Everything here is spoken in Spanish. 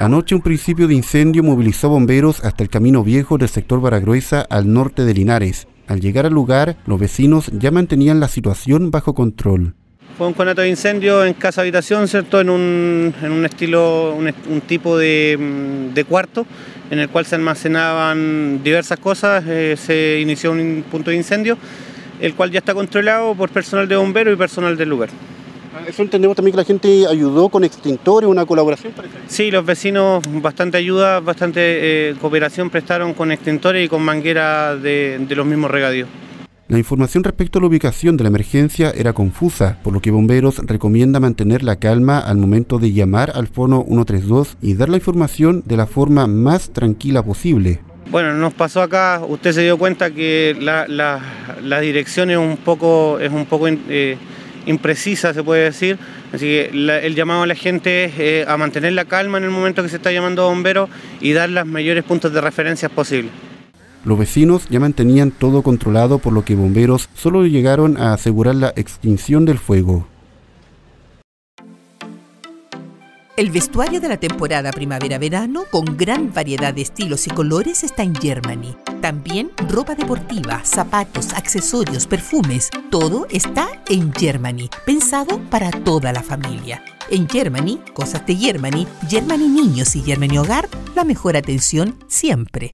Anoche un principio de incendio movilizó bomberos hasta el camino viejo del sector Baragruesa al norte de Linares. Al llegar al lugar, los vecinos ya mantenían la situación bajo control. Fue un conato de incendio en casa habitación, ¿cierto? En un, estilo, un, tipo de, mm, de, cuarto en el cual se almacenaban diversas cosas. Eh, se inició un punto de incendio, el cual ya está controlado por personal de bomberos y personal del lugar. Eso entendemos también que la gente ayudó con extintores, una colaboración. Sí, los vecinos bastante ayuda, bastante eh, cooperación prestaron con extintores y con mangueras de, de los mismos regadíos. La información respecto a la ubicación de la emergencia era confusa, por lo que bomberos recomienda mantener la calma al momento de llamar al fono 132 y dar la información de la forma más tranquila posible. Bueno, nos pasó acá, usted se dio cuenta que la, la, la dirección es un poco, es un poco eh, imprecisa, se puede decir. Así que la, el llamado a la gente es eh, a mantener la calma en el momento que se está llamando a bomberos y dar los mayores puntos de referencia posibles. Los vecinos ya mantenían todo controlado por lo que bomberos solo llegaron a asegurar la extinción del fuego. El vestuario de la temporada primavera-verano con gran variedad de estilos y colores está en Germany. También ropa deportiva, zapatos, accesorios, perfumes, todo está en Germany, pensado para toda la familia. En Germany, cosas de Germany, Germany Niños y Germany Hogar, la mejor atención siempre.